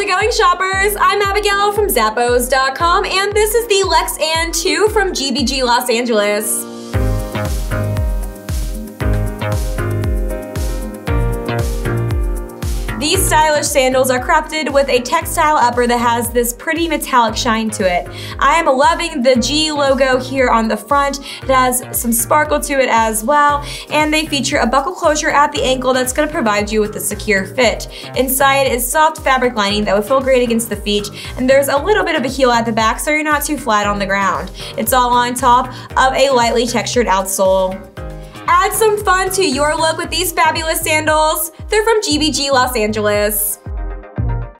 How's it going, shoppers? I'm Abigail from Zappos.com, and this is the Lexann2 from GBG Los Angeles. These stylish sandals are crafted with a textile upper that has this pretty metallic shine to it. I am loving the G logo here on the front. It has some sparkle to it as well, and they feature a buckle closure at the ankle that's gonna provide you with a secure fit. Inside is soft fabric lining that will feel great against the feet, and there's a little bit of a heel at the back so you're not too flat on the ground. It's all on top of a lightly textured outsole. Add some fun to your look with these fabulous sandals. They're from GBG Los Angeles.